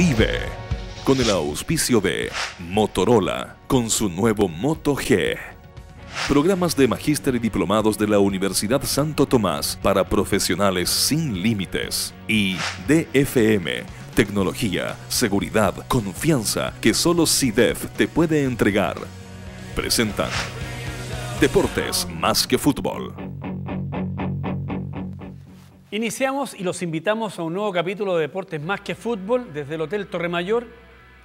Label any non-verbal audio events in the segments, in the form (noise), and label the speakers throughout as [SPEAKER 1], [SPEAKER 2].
[SPEAKER 1] Vive con el auspicio de Motorola con su nuevo Moto G. Programas de magíster y diplomados de la Universidad Santo Tomás para profesionales sin límites. Y DFM, tecnología, seguridad, confianza que solo CIDEF te puede entregar. Presentan Deportes más que fútbol.
[SPEAKER 2] Iniciamos y los invitamos a un nuevo capítulo de Deportes Más que Fútbol desde el Hotel Torre Mayor,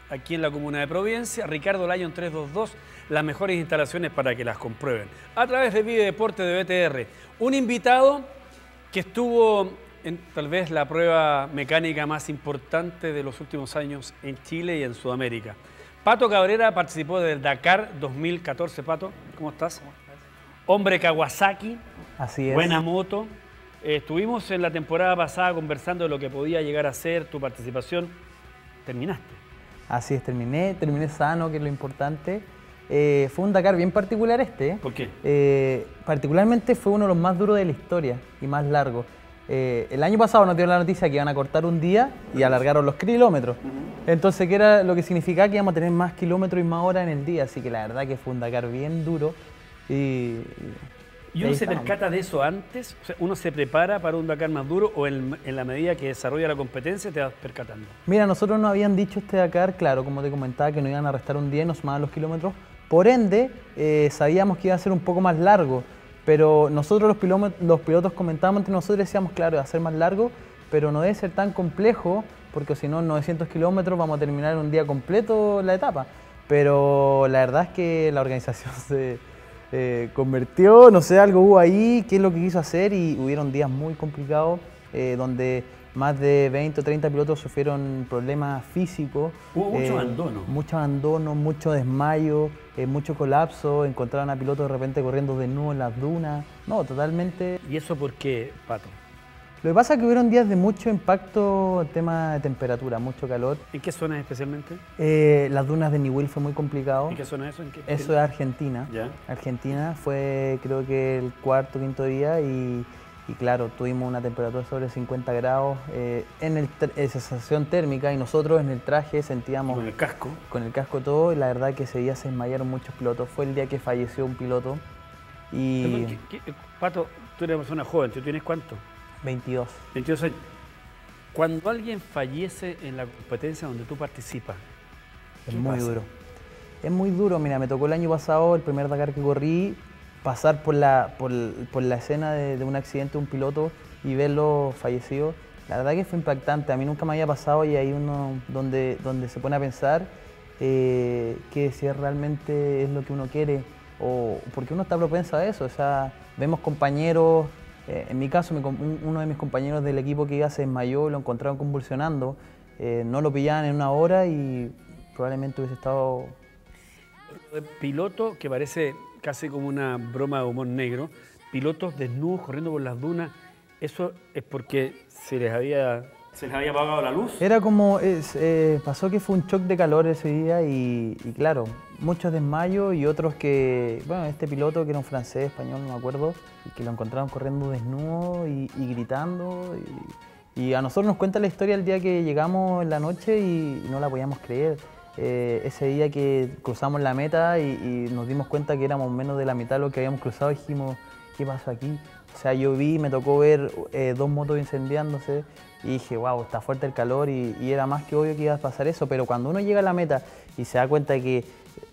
[SPEAKER 2] aquí en la comuna de Providencia. Ricardo Lyon 322, las mejores instalaciones para que las comprueben. A través de Vive Deporte de BTR. Un invitado que estuvo en tal vez la prueba mecánica más importante de los últimos años en Chile y en Sudamérica. Pato Cabrera participó del Dakar 2014. Pato, ¿cómo estás? Hombre Kawasaki.
[SPEAKER 3] Así es.
[SPEAKER 2] Buena moto. Eh, estuvimos en la temporada pasada conversando de lo que podía llegar a ser tu participación. Terminaste.
[SPEAKER 3] Así es, terminé, terminé sano, que es lo importante. Eh, fue un Dakar bien particular este. ¿eh?
[SPEAKER 2] ¿Por qué?
[SPEAKER 3] Eh, particularmente fue uno de los más duros de la historia y más largo. Eh, el año pasado nos dio la noticia que iban a cortar un día y alargaron los kilómetros. Entonces, ¿qué era lo que significaba? Que íbamos a tener más kilómetros y más horas en el día. Así que la verdad que fue un Dakar bien duro. Y,
[SPEAKER 2] ¿Y uno se percata de eso antes? O sea, ¿Uno se prepara para un Dakar más duro o en, en la medida que desarrolla la competencia te vas percatando?
[SPEAKER 3] Mira, nosotros nos habían dicho este Dakar, claro, como te comentaba, que nos iban a restar un día y nos sumaban los kilómetros. Por ende, eh, sabíamos que iba a ser un poco más largo, pero nosotros los, pilómet- los pilotos comentábamos entre nosotros y decíamos, claro, va a ser más largo, pero no debe ser tan complejo, porque si no, en 900 kilómetros vamos a terminar en un día completo la etapa. Pero la verdad es que la organización (laughs) se eh, convirtió, no sé, algo hubo ahí, qué es lo que quiso hacer y hubieron días muy complicados eh, donde más de 20 o 30 pilotos sufrieron problemas físicos.
[SPEAKER 2] Hubo mucho
[SPEAKER 3] eh,
[SPEAKER 2] abandono.
[SPEAKER 3] Mucho abandono, mucho desmayo, eh, mucho colapso, encontraron a pilotos de repente corriendo desnudos en las dunas. No, totalmente.
[SPEAKER 2] ¿Y eso por qué, Pato?
[SPEAKER 3] Lo que pasa es que hubieron días de mucho impacto en tema de temperatura, mucho calor.
[SPEAKER 2] ¿En qué zona especialmente?
[SPEAKER 3] Eh, las dunas de Niwil fue muy complicado.
[SPEAKER 2] ¿En qué zona es eso? ¿En qué?
[SPEAKER 3] Eso es Argentina.
[SPEAKER 2] Ya.
[SPEAKER 3] Argentina fue creo que el cuarto, quinto día y, y claro, tuvimos una temperatura sobre 50 grados eh, en el sensación térmica y nosotros en el traje sentíamos
[SPEAKER 2] con el casco.
[SPEAKER 3] con el casco todo y la verdad que ese día se desmayaron muchos pilotos. Fue el día que falleció un piloto y
[SPEAKER 2] Perdón, ¿qué- qué- Pato, tú eres una persona joven, ¿tú tienes cuánto?
[SPEAKER 3] 22.
[SPEAKER 2] 22 años. Cuando alguien fallece en la competencia donde tú participas,
[SPEAKER 3] Es
[SPEAKER 2] ¿Qué
[SPEAKER 3] muy
[SPEAKER 2] pasa?
[SPEAKER 3] duro. Es muy duro. Mira, me tocó el año pasado, el primer Dakar que corrí, pasar por la, por, por la escena de, de un accidente de un piloto y verlo fallecido. La verdad que fue impactante. A mí nunca me había pasado y ahí uno donde, donde se pone a pensar eh, que si realmente es lo que uno quiere o porque uno está propenso a eso. O sea, vemos compañeros, eh, en mi caso mi com- un- uno de mis compañeros del equipo que iba se desmayó, lo encontraron convulsionando, eh, no lo pillaban en una hora y probablemente hubiese estado
[SPEAKER 2] de piloto que parece casi como una broma de humor negro, pilotos desnudos corriendo por las dunas, eso es porque se les había, se les había apagado la luz.
[SPEAKER 3] Era como, es, eh, pasó que fue un shock de calor ese día y, y claro, muchos desmayos y otros que, bueno, este piloto que era un francés, español, no me acuerdo, y que lo encontraron corriendo desnudo y, gritando. Y, a nosotros nos cuenta la historia el día que llegamos en la noche y no la podíamos creer. Eh, ese día que cruzamos la meta y, nos dimos cuenta que éramos menos de la mitad de lo que habíamos cruzado, dijimos, ¿qué pasó aquí? O sea, yo vi, me tocó ver eh, dos motos incendiándose y dije, wow, está fuerte el calor y, y era más que obvio que iba a pasar eso, pero cuando uno llega a la meta y se da cuenta que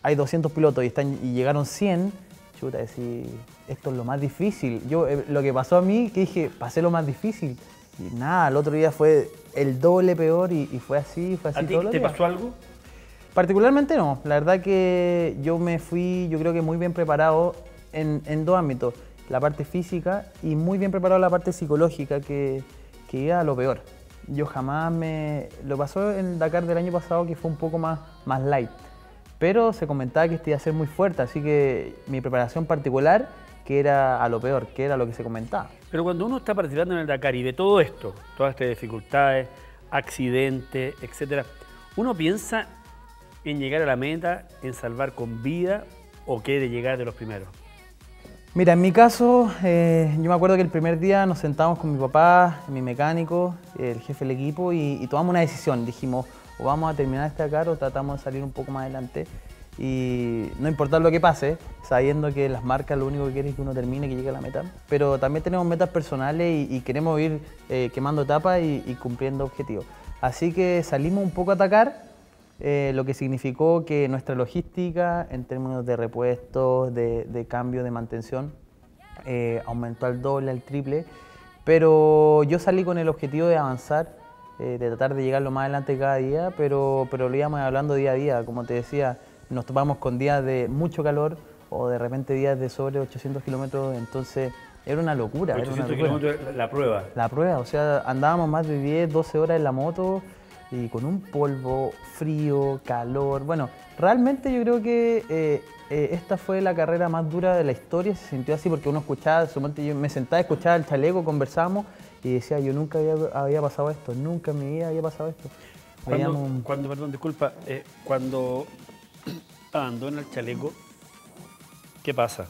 [SPEAKER 3] hay 200 pilotos y, están, y llegaron 100, chuta, decir, esto es lo más difícil. Yo, eh, lo que pasó a mí, que dije, pasé lo más difícil. Y nada, el otro día fue el doble peor y, y fue así, fue así
[SPEAKER 2] ¿A ti
[SPEAKER 3] todos los
[SPEAKER 2] te pasó algo?
[SPEAKER 3] Particularmente no, la verdad que yo me fui, yo creo que muy bien preparado en, en dos ámbitos, la parte física y muy bien preparado la parte psicológica, que, que iba a lo peor. Yo jamás me... Lo pasó en Dakar del año pasado que fue un poco más, más light, pero se comentaba que este iba a ser muy fuerte, así que mi preparación particular, que era a lo peor, que era lo que se comentaba.
[SPEAKER 2] Pero cuando uno está participando en el Dakar y ve todo esto, todas estas dificultades, accidentes, etcétera, uno piensa en llegar a la meta, en salvar con vida o quiere llegar de los primeros.
[SPEAKER 3] Mira, en mi caso, eh, yo me acuerdo que el primer día nos sentamos con mi papá, mi mecánico, el jefe del equipo y, y tomamos una decisión. Dijimos, o vamos a terminar este Dakar o tratamos de salir un poco más adelante. Y no importa lo que pase, sabiendo que las marcas lo único que quieren es que uno termine, que llegue a la meta. Pero también tenemos metas personales y, queremos ir eh, quemando etapas y, cumpliendo objetivos. Así que salimos un poco a atacar, eh, lo que significó que nuestra logística en términos de repuestos, de, cambio, de mantención, eh, aumentó al doble, al triple. Pero yo salí con el objetivo de avanzar, de tratar de llegar lo más adelante cada día, pero, pero lo íbamos hablando día a día, como te decía nos topamos con días de mucho calor o de repente días de sobre 800 kilómetros, entonces era una locura.
[SPEAKER 2] 800 kilómetros la prueba.
[SPEAKER 3] La prueba, o sea, andábamos más de 10, 12 horas en la moto y con un polvo, frío, calor. Bueno, realmente yo creo que eh, eh, esta fue la carrera más dura de la historia, se sintió así porque uno escuchaba, yo me sentaba a escuchar el chaleco, conversamos y decía, yo nunca había, pasado esto, nunca en mi vida había pasado esto.
[SPEAKER 2] Cuando, perdón, disculpa, eh, cuando (clears throat) abandona el chaleco, ¿qué pasa?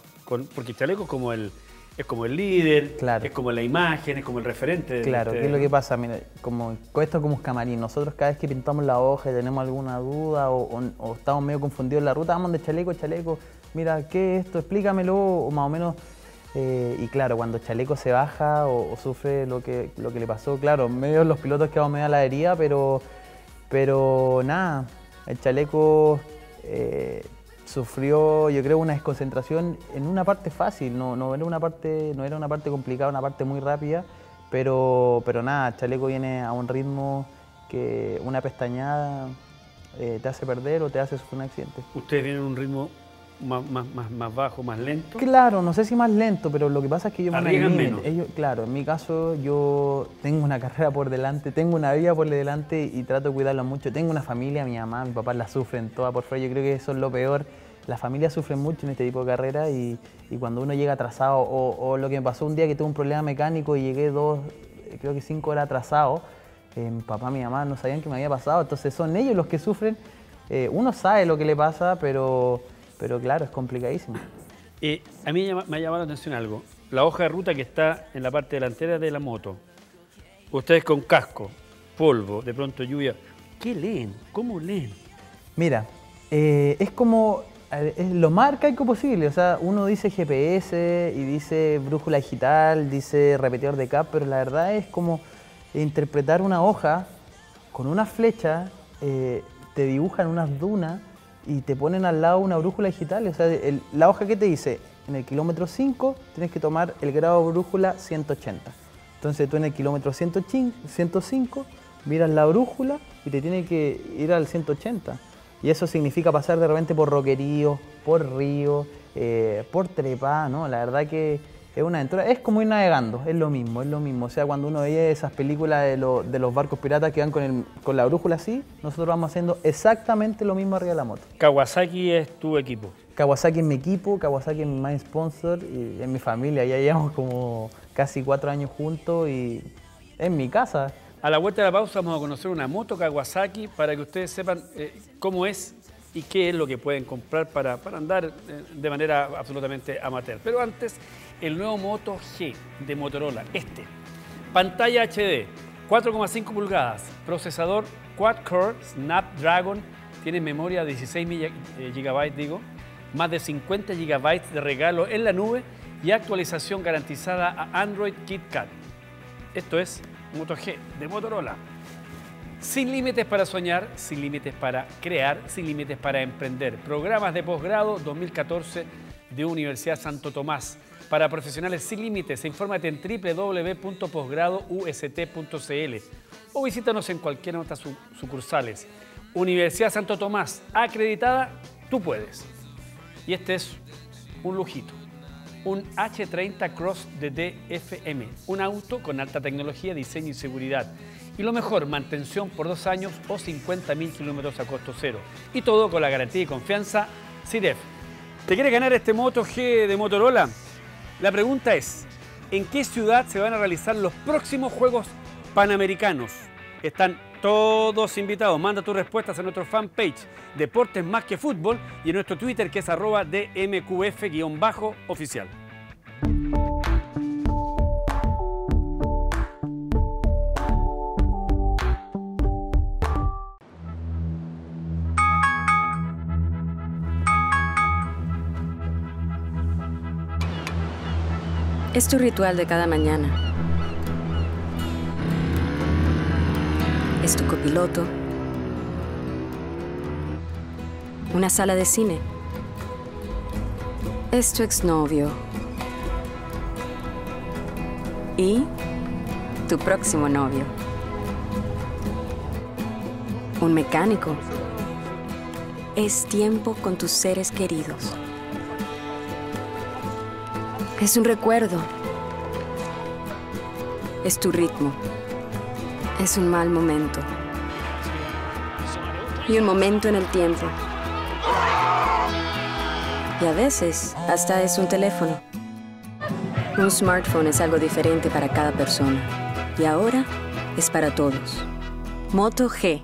[SPEAKER 2] porque el chaleco es como el, es como el líder, es como la imagen, es como el referente.
[SPEAKER 3] Claro, ¿qué es lo que pasa? Mira, como, esto como un camarín. Nosotros cada vez que pintamos la hoja y tenemos alguna duda o, estamos medio confundidos en la ruta, vamos de chaleco, chaleco, mira, ¿qué es esto? Explícamelo, o más o menos. Eh, y claro, cuando Chaleco se baja o, sufre lo que, lo que le pasó, claro, medio los pilotos quedamos medio a la herida, pero, pero nada, el Chaleco eh, sufrió, yo creo, una desconcentración en una parte fácil, no, no, era una parte, no era una parte complicada, una parte muy rápida, pero, pero nada, Chaleco viene a un ritmo que una pestañada eh, te hace perder o te hace sufrir un accidente.
[SPEAKER 2] Ustedes vienen a un ritmo más, más, más, bajo, más lento?
[SPEAKER 3] Claro, no sé si más lento, pero lo que pasa es que yo
[SPEAKER 2] me
[SPEAKER 3] Ellos, claro, en mi caso yo tengo una (laughs) carrera por delante, tengo una vida por delante y trato de cuidarla mucho. Tengo una familia, mi mamá, mi papá la sufren toda por fuera. Yo creo que eso es lo peor. La familia sufre mucho en este tipo de carrera y, cuando uno llega atrasado, o, lo que me pasó un día que tuve un problema mecánico y llegué dos, creo que cinco horas atrasado, eh, mi papá, mi mamá no sabían qué me había pasado, entonces son ellos los que sufren. Eh, uno sabe lo que le pasa, pero pero claro, es complicadísimo.
[SPEAKER 2] Eh, a mí me ha llamado la atención algo. La hoja de ruta que está en la parte delantera de la moto. Ustedes con casco, polvo, de pronto lluvia. ¿Qué leen? ¿Cómo leen?
[SPEAKER 3] Mira, eh, es como es lo más arcaico posible. O sea, uno dice GPS y dice brújula digital, dice repetidor de cap, pero la verdad es como interpretar una hoja con una flecha, eh, te dibujan unas dunas y te ponen al lado una brújula digital. O sea, la hoja que te dice, en el kilómetro 5 tienes que tomar el grado brújula 180. Entonces tú en el kilómetro 105 miras la brújula y te tiene que ir al 180. Y eso significa pasar de repente por roqueríos, por ríos, eh, por trepa, ¿no? La verdad que es una aventura, es como ir navegando, es lo mismo, es lo mismo. O sea, cuando uno ve esas películas de, los barcos piratas que van con, con, la brújula así, nosotros vamos haciendo exactamente lo mismo arriba de la moto.
[SPEAKER 2] Kawasaki es tu equipo.
[SPEAKER 3] Kawasaki es mi equipo, Kawasaki es mi main sponsor y es mi familia. Ya llevamos como casi cuatro años juntos y es mi casa.
[SPEAKER 2] A la vuelta de la pausa vamos a conocer una moto Kawasaki para que ustedes sepan eh, cómo es y qué es lo que pueden comprar para, para andar eh, de manera absolutamente amateur. Pero antes, el nuevo Moto G de Motorola, este. Pantalla HD, 4,5 pulgadas, procesador quad-core Snapdragon, tiene memoria de 16 GB, eh, digo, más de 50 GB de regalo en la nube y actualización garantizada a Android KitKat. Esto es Moto G de Motorola. Sin límites para soñar, sin límites para crear, sin límites para emprender. Programas de posgrado 2014 de Universidad Santo Tomás para profesionales sin límites. Infórmate en www.posgradoust.cl o visítanos en cualquiera de nuestras sucursales. Universidad Santo Tomás, acreditada, tú puedes. Y este es un lujito, un H30 Cross de DFM, un auto con alta tecnología, diseño y seguridad. Y lo mejor, mantención por dos años o 50.000 kilómetros a costo cero. Y todo con la garantía y confianza CIDEF. ¿Te quieres ganar este Moto G de Motorola? La pregunta es, ¿en qué ciudad se van a realizar los próximos Juegos Panamericanos? Están todos invitados. Manda tus respuestas a nuestro fanpage Deportes Más que Fútbol y en nuestro Twitter que es arroba DMQF-oficial.
[SPEAKER 4] Es tu ritual de cada mañana. Es tu copiloto. Una sala de cine. Es tu exnovio. Y tu próximo novio. Un mecánico. Es tiempo con tus seres queridos. Es un recuerdo. Es tu ritmo. Es un mal momento. Y un momento en el tiempo. Y a veces hasta es un teléfono. Un smartphone es algo diferente para cada persona. Y ahora es para todos. Moto G.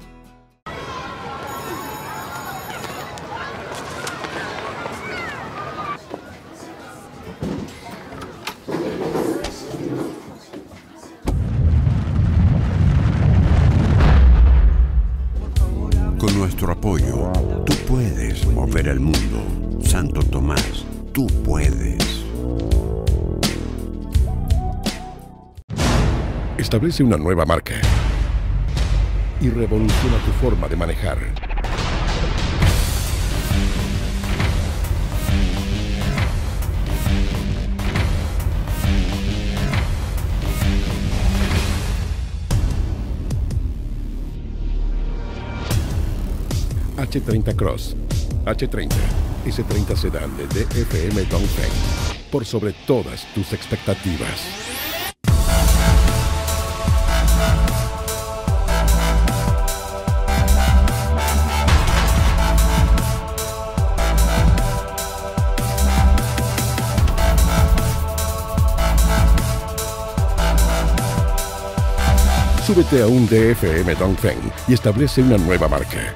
[SPEAKER 5] Establece una nueva marca y revoluciona tu forma de manejar. H30 Cross, H30, S30 Sedan de DFM Dongfeng, por sobre todas tus expectativas. Súbete a un DFM Dongfeng y establece una nueva marca.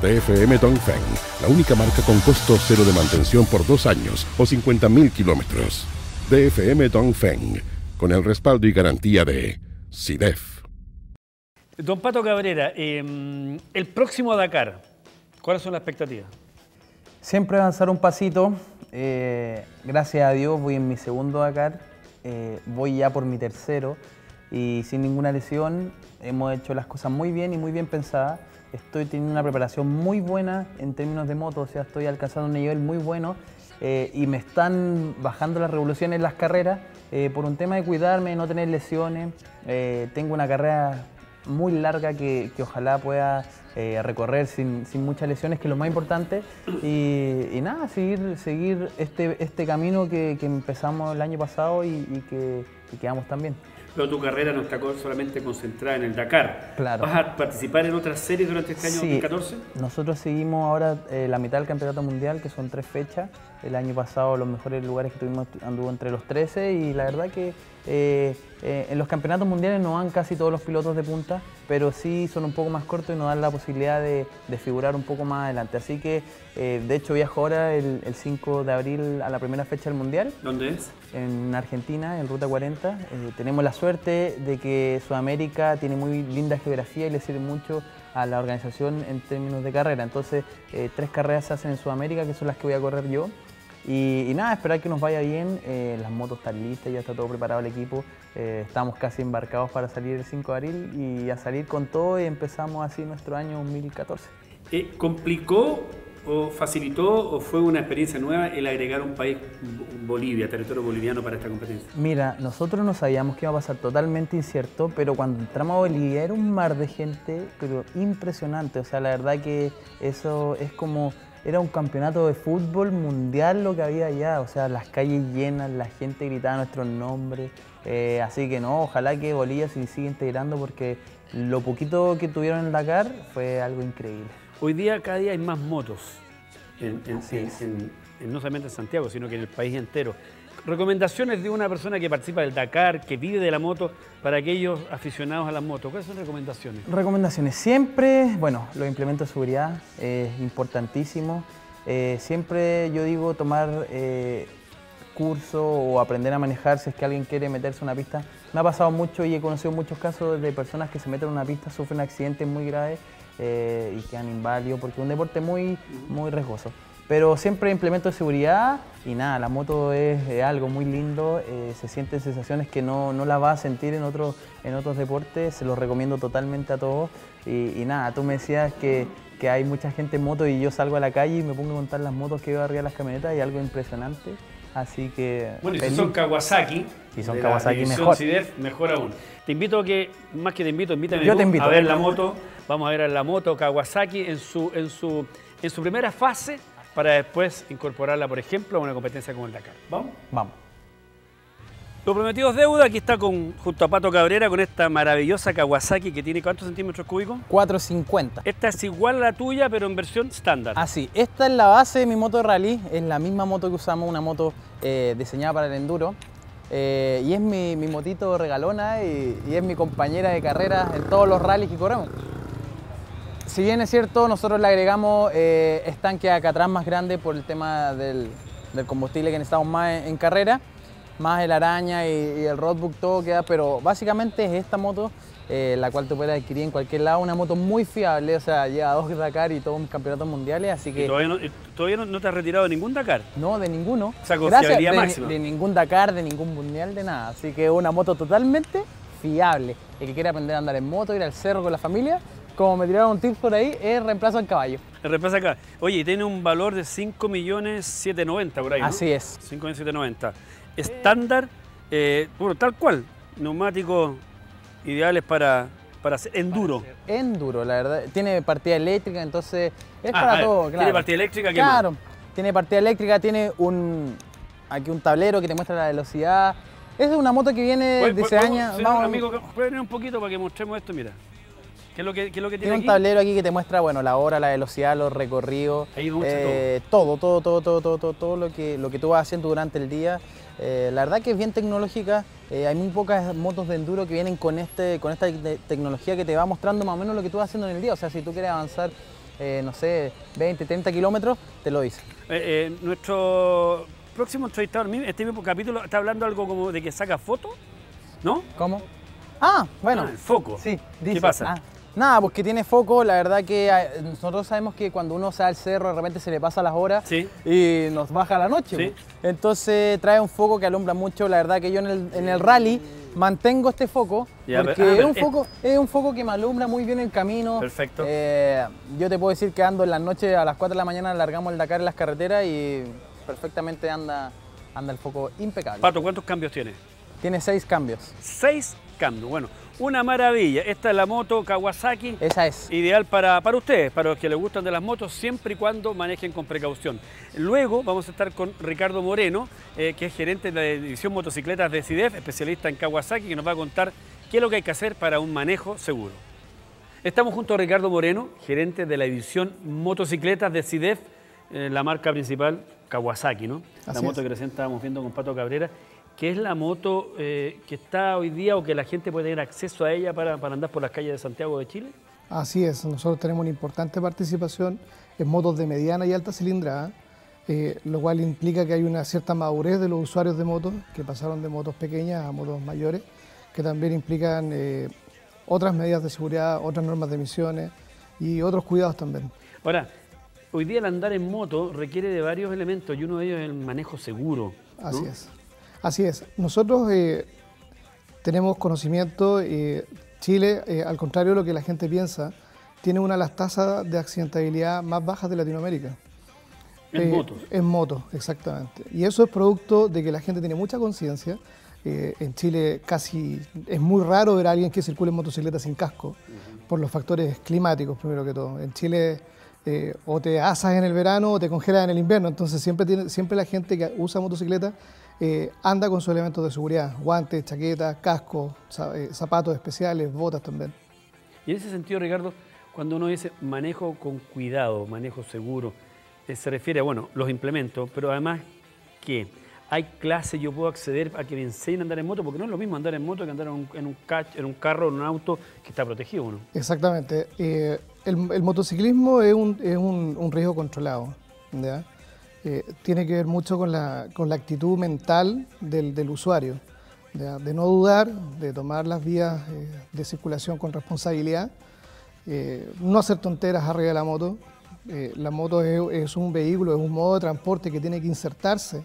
[SPEAKER 5] DFM Dongfeng, la única marca con costo cero de mantención por dos años o 50.000 kilómetros. DFM Dongfeng, con el respaldo y garantía de SIDEF.
[SPEAKER 2] Don Pato Cabrera, eh, el próximo Dakar, ¿cuáles son las expectativas?
[SPEAKER 3] Siempre avanzar un pasito. eh, gracias a Dios voy en mi segundo Dakar. eh, voy ya por mi tercero y sin ninguna lesión. Hemos hecho las cosas muy bien y muy bien pensadas. Estoy teniendo una preparación muy buena en términos de moto, o sea, estoy alcanzando un nivel muy bueno eh, y me están bajando las revoluciones en las carreras eh, por un tema de cuidarme, no tener lesiones. Eh, tengo una carrera muy larga que, que ojalá pueda eh, recorrer sin, sin muchas lesiones, que es lo más importante. Y, y nada, seguir, seguir este, este camino que, que empezamos el año pasado y, y que, que vamos tan bien.
[SPEAKER 2] Pero tu carrera no está solamente concentrada en el Dakar.
[SPEAKER 3] Claro.
[SPEAKER 2] ¿Vas a participar en otras series durante este año
[SPEAKER 3] Sí,
[SPEAKER 2] 2014?
[SPEAKER 3] Nosotros seguimos ahora eh, la mitad del campeonato mundial, que son tres fechas. El año pasado los mejores lugares que tuvimos anduvo entre los 13 y la verdad que eh, eh, en los campeonatos mundiales no van casi todos los pilotos de punta, pero sí son un poco más cortos y nos dan la posibilidad de, de figurar un poco más adelante. Así que eh, de hecho viajo ahora el, el 5 de abril a la primera fecha del mundial
[SPEAKER 2] ¿Dónde es?
[SPEAKER 3] en Argentina, en Ruta 40. Eh, tenemos la suerte de que Sudamérica tiene muy linda geografía y le sirve mucho a la organización en términos de carrera. Entonces, eh, tres carreras se hacen en Sudamérica, que son las que voy a correr yo. Y, nada, esperar que nos vaya bien. Eh, las motos están listas, ya está todo preparado el equipo. Eh, estamos casi embarcados para salir el 5 de abril y a salir con todo y empezamos así nuestro año 2014.
[SPEAKER 2] Eh, ¿Complicó o facilitó o fue una experiencia nueva el agregar un país, Bolivia, territorio boliviano para esta competencia?
[SPEAKER 3] Mira, nosotros no sabíamos que iba a pasar totalmente incierto, pero cuando entramos a Bolivia era un mar de gente, pero impresionante. O sea, la verdad que eso es como, era un campeonato de fútbol mundial lo que había allá. O sea, las calles llenas, la gente gritaba nuestros nombres. Eh, así que no, ojalá que Bolivia se siga integrando porque lo poquito que tuvieron en Dakar fue algo increíble.
[SPEAKER 2] Hoy día, cada día hay más motos, en, en-
[SPEAKER 3] Así
[SPEAKER 2] en-
[SPEAKER 3] es.
[SPEAKER 2] en- en- no solamente en Santiago, sino que en el país entero. Recomendaciones de una persona que participa del Dakar, que vive de la moto, para aquellos aficionados a las motos. ¿Cuáles son recomendaciones?
[SPEAKER 3] Recomendaciones. Siempre, bueno, los implementos de seguridad es importantísimo. Eh, siempre yo digo tomar eh, curso o aprender a manejar si es que alguien quiere meterse a una pista. Me ha pasado mucho y he conocido muchos casos de personas que se meten en una pista, sufren accidentes muy graves eh, y quedan inválidos porque es un deporte muy, muy riesgoso. Pero siempre implemento seguridad y nada, la moto es, es algo muy lindo, eh, se sienten sensaciones que no, no las vas a sentir en otros, en otros deportes, se los recomiendo totalmente a todos. Y, y nada, tú me decías que, que hay mucha gente en moto y yo salgo a la calle y me pongo a contar las motos que veo arriba de las camionetas y algo impresionante. Así que.
[SPEAKER 2] Bueno, y si son Kawasaki,
[SPEAKER 3] Si son
[SPEAKER 2] de la
[SPEAKER 3] Kawasaki,
[SPEAKER 2] división
[SPEAKER 3] mejor.
[SPEAKER 2] CIDEF, mejor aún. Te invito a que, más que te invito, invítame
[SPEAKER 3] Yo
[SPEAKER 2] tú
[SPEAKER 3] te invito.
[SPEAKER 2] a ver la moto. Vamos a ver a la moto Kawasaki en su, en su, en su primera fase para después incorporarla, por ejemplo, a una competencia como el Dakar. ¿Vamos?
[SPEAKER 3] Vamos.
[SPEAKER 2] Lo prometido es deuda. Aquí está con, junto a Pato Cabrera con esta maravillosa Kawasaki que tiene ¿cuántos centímetros cúbicos?
[SPEAKER 3] 450.
[SPEAKER 2] Esta es igual a la tuya, pero en versión estándar.
[SPEAKER 3] Ah, sí. Esta es la base de mi moto de rally. Es la misma moto que usamos, una moto eh, diseñada para el enduro. Eh, y es mi, mi motito regalona y, es mi compañera de carrera en todos los rallies que corremos. Si bien es cierto, nosotros le agregamos eh, estanque acá atrás más grande por el tema del, del combustible que necesitamos más en, en carrera, más el araña y, y el roadbook, todo queda, pero básicamente es esta moto, eh, la cual tú puedes adquirir en cualquier lado, una moto muy fiable, o sea, lleva dos Dakar y todos campeonatos mundiales, así
[SPEAKER 2] Y
[SPEAKER 3] que
[SPEAKER 2] todavía, no, todavía no, no te has retirado de ningún Dakar.
[SPEAKER 3] no, de ninguno.
[SPEAKER 2] O sea,
[SPEAKER 3] Gracias, de,
[SPEAKER 2] máxima.
[SPEAKER 3] de ningún Dakar, de ningún mundial, de nada. Así que una moto totalmente fiable. El que quiera aprender a andar en moto, ir al cerro con la familia, como me tiraron un tip por ahí, es reemplazo al caballo.
[SPEAKER 2] El reemplaza acá. Oye, y tiene un valor de 5 millones 790 por ahí, ¿no?
[SPEAKER 3] Así es.
[SPEAKER 2] 5 millones 790. Estándar, eh, bueno, tal cual. Neumáticos ideales para, para hacer enduro.
[SPEAKER 3] Enduro, la verdad. Tiene partida eléctrica, entonces es
[SPEAKER 2] Ah,
[SPEAKER 3] para
[SPEAKER 2] ver,
[SPEAKER 3] todo,
[SPEAKER 2] tiene
[SPEAKER 3] claro.
[SPEAKER 2] partida eléctrica, ¿qué más?
[SPEAKER 3] Claro, tiene partida eléctrica, tiene un aquí un tablero que te muestra la velocidad. Es una moto que viene
[SPEAKER 2] Oye,
[SPEAKER 3] diseñada.
[SPEAKER 2] podemos- señor amigo, ¿puede venir un poquito para que mostremos esto? Mira. ¿Qué es lo que, qué es lo que tiene,
[SPEAKER 3] Tiene un tablero aquí que te muestra, bueno, la hora, la velocidad, los recorridos,
[SPEAKER 2] Ahí muestra
[SPEAKER 3] eh, todo, todo, todo, todo, todo, todo, todo lo que lo que tú vas haciendo durante el día. Eh, la verdad que es bien tecnológica. eh, hay muy pocas motos de enduro que vienen con este, con esta te- tecnología que te va mostrando más o menos lo que tú vas haciendo en el día. O sea, si tú quieres avanzar, eh, no sé, 20, 30 kilómetros, te lo dice.
[SPEAKER 2] Nuestro próximo entrevistador, este mismo capítulo, está hablando algo como de que saca fotos, ¿no?
[SPEAKER 3] ¿Cómo? Ah, bueno.
[SPEAKER 2] Ah, el foco.
[SPEAKER 3] Sí,
[SPEAKER 2] ¿Qué
[SPEAKER 3] dice.
[SPEAKER 2] pasa?
[SPEAKER 3] Ah, nada, porque tiene foco. La verdad que eh, nosotros sabemos que cuando uno sale al cerro, de repente se le pasa las horas
[SPEAKER 2] Sí.
[SPEAKER 3] y nos baja la noche.
[SPEAKER 2] Sí.
[SPEAKER 3] po. Entonces trae un foco que alumbra mucho. La verdad que yo en el, en el rally mantengo este foco
[SPEAKER 2] Ya,
[SPEAKER 3] porque
[SPEAKER 2] ah,
[SPEAKER 3] es, un foco, es un foco que me alumbra muy bien el camino.
[SPEAKER 2] Perfecto.
[SPEAKER 3] Eh, yo te puedo decir que ando en las noches a las 4 de la mañana, largamos el Dakar en las carreteras y perfectamente anda, anda el foco impecable.
[SPEAKER 2] Pato, ¿cuántos cambios tiene?
[SPEAKER 3] Tiene seis cambios.
[SPEAKER 2] Seis cambios. Bueno, una maravilla. Esta es la moto Kawasaki.
[SPEAKER 3] Esa es.
[SPEAKER 2] Ideal para, para ustedes, para los que les gustan de las motos, siempre y cuando manejen con precaución. Luego vamos a estar con Ricardo Moreno, eh, que es gerente de la división motocicletas de CIDEF, especialista en Kawasaki, que nos va a contar qué es lo que hay que hacer para un manejo seguro. Estamos junto a Ricardo Moreno, gerente de la división motocicletas de CIDEF, eh, la marca principal Kawasaki, ¿no? la moto
[SPEAKER 6] es.
[SPEAKER 2] que recién estábamos viendo con Pato Cabrera, que es la moto eh, que está hoy día o que la gente puede tener acceso a ella para, para andar por las calles de Santiago de Chile.
[SPEAKER 6] Así es, nosotros tenemos una importante participación en motos de mediana y alta cilindrada, eh, lo cual implica que hay una cierta madurez de los usuarios de motos, que pasaron de motos pequeñas a motos mayores, que también implican eh, otras medidas de seguridad, otras normas de emisiones y otros cuidados también.
[SPEAKER 2] Ahora, hoy día el andar en moto requiere de varios elementos y uno de ellos es el manejo seguro. ¿no?
[SPEAKER 6] Así es. Así es. Nosotros eh, tenemos conocimiento, eh, Chile, eh, al contrario de lo que la gente piensa, tiene una de las tasas de accidentabilidad más bajas de Latinoamérica.
[SPEAKER 2] En
[SPEAKER 6] Eh,
[SPEAKER 2] motos.
[SPEAKER 6] En motos, exactamente. Y eso es producto de que la gente tiene mucha conciencia. En Chile casi es muy raro ver a alguien que circule en motocicleta sin casco, por los factores climáticos primero que todo. En Chile eh, o te asas en el verano o te congelas en el invierno, entonces siempre, tiene, siempre la gente que usa motocicleta eh, anda con sus elementos de seguridad, guantes, chaquetas, casco, eh, zapatos especiales, botas también.
[SPEAKER 2] Y en ese sentido, Ricardo, cuando uno dice manejo con cuidado, manejo seguro, eh, se refiere a, bueno, los implementos, pero además que hay clases, yo puedo acceder a que me enseñen a andar en moto, porque no es lo mismo andar en moto que andar en un, en un, cach- en un carro, en un auto que está protegido, ¿no?
[SPEAKER 6] Exactamente. Eh, el, el motociclismo es un, es un- un riesgo controlado. ¿ya? Eh, tiene que ver mucho con la, con la actitud mental del, del usuario, ¿ya? de no dudar, de tomar las vías eh, de circulación con responsabilidad, eh, no hacer tonteras arriba de la moto, Eh, la moto es, un vehículo, es un modo de transporte que tiene que insertarse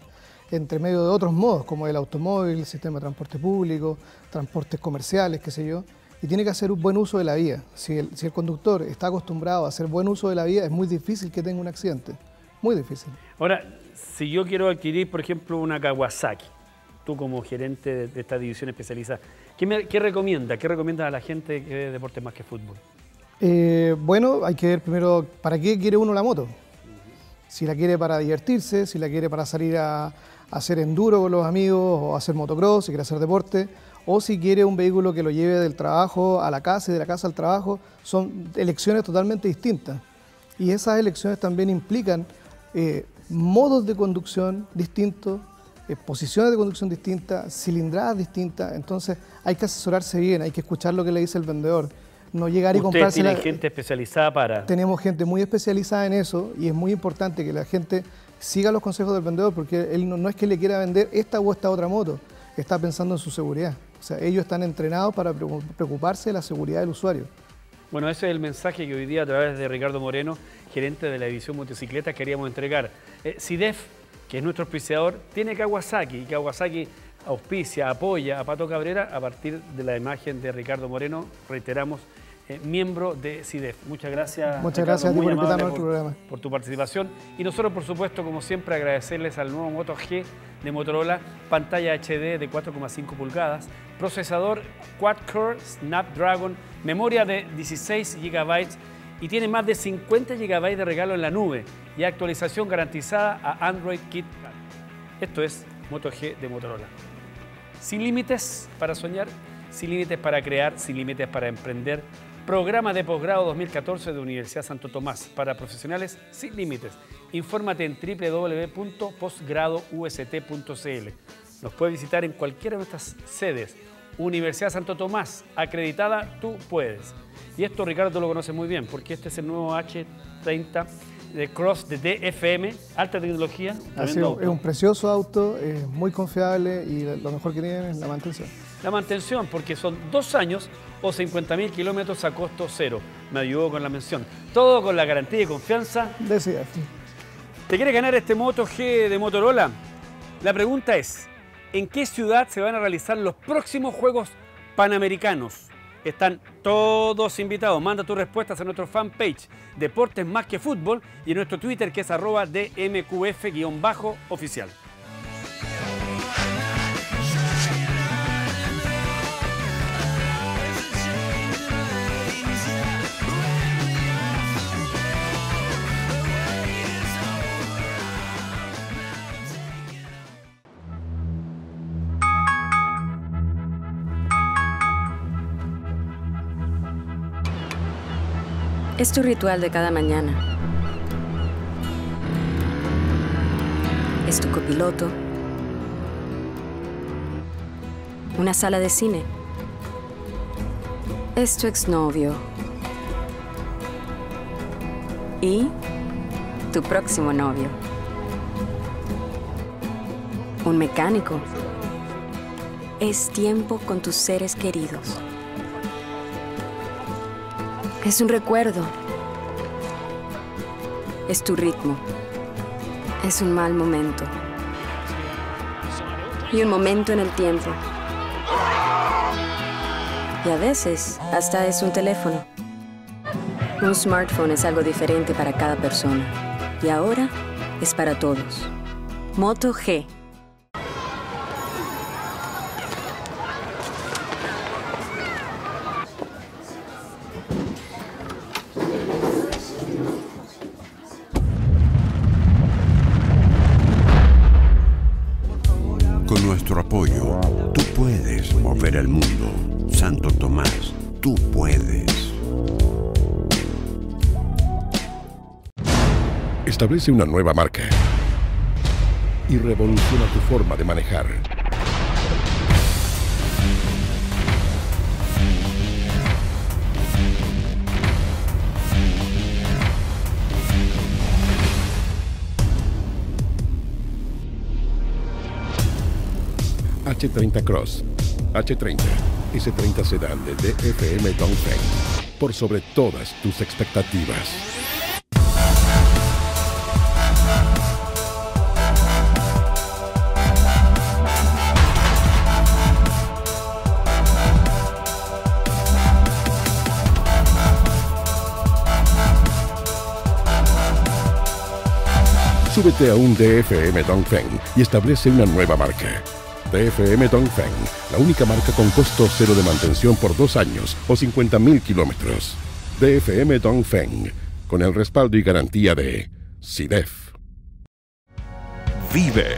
[SPEAKER 6] entre medio de otros modos, como el automóvil, el sistema de transporte público, transportes comerciales, qué sé yo, y tiene que hacer un buen uso de la vía. Si el, si el conductor está acostumbrado a hacer buen uso de la vía, es muy difícil que tenga un accidente, muy difícil.
[SPEAKER 2] Ahora, si yo quiero adquirir, por ejemplo, una Kawasaki, tú como gerente de, esta división especializada, ¿qué, ¿qué, recomienda? ¿Qué recomienda a la gente que ve deporte más que fútbol?
[SPEAKER 6] Eh, bueno, hay que ver primero para qué quiere uno la moto. Si la quiere para divertirse, si la quiere para salir a, hacer enduro con los amigos o hacer motocross, si quiere hacer deporte, o si quiere un vehículo que lo lleve del trabajo a la casa y de la casa al trabajo, son elecciones totalmente distintas. Y esas elecciones también implican eh, modos de conducción distintos, eh, posiciones de conducción distintas, cilindradas distintas, entonces hay que asesorarse bien, hay que escuchar lo que le dice el vendedor. No llegar y comprarse.
[SPEAKER 2] tiene gente especializada para...?
[SPEAKER 6] Tenemos gente muy especializada en eso y es muy importante que la gente siga los consejos del vendedor porque él no, es que le quiera vender esta o esta otra moto, está pensando en su seguridad. O sea, ellos están entrenados para preocuparse de la seguridad del usuario.
[SPEAKER 2] Bueno, ese es el mensaje que hoy día a través de Ricardo Moreno, gerente de la división motocicleta, queríamos entregar. Eh, que es nuestro auspiciador, tiene Kawasaki y Kawasaki auspicia, apoya a Pato Cabrera a partir de la imagen de Ricardo Moreno, reiteramos, eh, miembro de CIDEF. Muchas gracias.
[SPEAKER 6] Muchas gracias por invitarnos al programa.
[SPEAKER 2] Por tu participación. Y nosotros, por supuesto, como siempre, agradecerles al nuevo Moto G de Motorola, pantalla HD de 4,5 pulgadas, procesador quad-core Snapdragon, memoria de 16 GB y tiene más de 50 GB de regalo en la nube y actualización garantizada a Android Kit. Esto es Moto G de Motorola. Sin límites para soñar, sin límites para crear, sin límites para emprender. Programa de posgrado 2014 de Universidad Santo Tomás para profesionales sin límites. Infórmate en www.posgradoust.cl. Nos puedes visitar en cualquiera de nuestras sedes. Universidad Santo Tomás, acreditada, tú puedes. Y esto Ricardo lo conoce muy bien, porque este es el nuevo H30 de Cross de DFM, alta tecnología.
[SPEAKER 6] es un precioso auto, es muy confiable y lo mejor que tiene es la mantención.
[SPEAKER 2] La mantención, porque son dos años o 50 mil kilómetros a costo cero. Me ayudó con la mención. Todo con la garantía y confianza.
[SPEAKER 6] Decía.
[SPEAKER 2] ¿Te quieres ganar este Moto G de Motorola? La pregunta es, ¿en qué ciudad se van a realizar los próximos Juegos Panamericanos? Están todos invitados. Manda tus respuestas a nuestro fanpage Deportes Más que Fútbol y en nuestro Twitter que es arroba DMQF-oficial.
[SPEAKER 4] Es tu ritual de cada mañana. Es tu copiloto. Una sala de cine. Es tu exnovio. Y tu próximo novio. Un mecánico. Es tiempo con tus seres queridos. Es un recuerdo. Es tu ritmo. Es un mal momento. Y un momento en el tiempo. Y a veces hasta es un teléfono. Un smartphone es algo diferente para cada persona. Y ahora es para todos. Moto G
[SPEAKER 5] Establece una nueva marca y revoluciona tu forma de manejar. H30 Cross, H30, S30 sedán de DFM Dongfeng, por sobre todas tus expectativas. Súbete a un DFM Dongfeng y establece una nueva marca. DFM Dongfeng, la única marca con costo cero de mantención por dos años o 50.000 kilómetros. DFM Dongfeng, con el respaldo y garantía de SIDEF.
[SPEAKER 1] Vive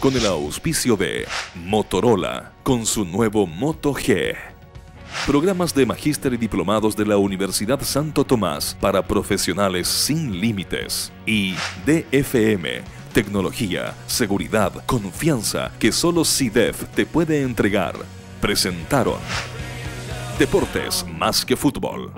[SPEAKER 1] con el auspicio de Motorola con su nuevo Moto G. Programas de magíster y diplomados de la Universidad Santo Tomás para profesionales sin límites. Y DFM, tecnología, seguridad, confianza que solo CIDEF te puede entregar. Presentaron Deportes más que fútbol.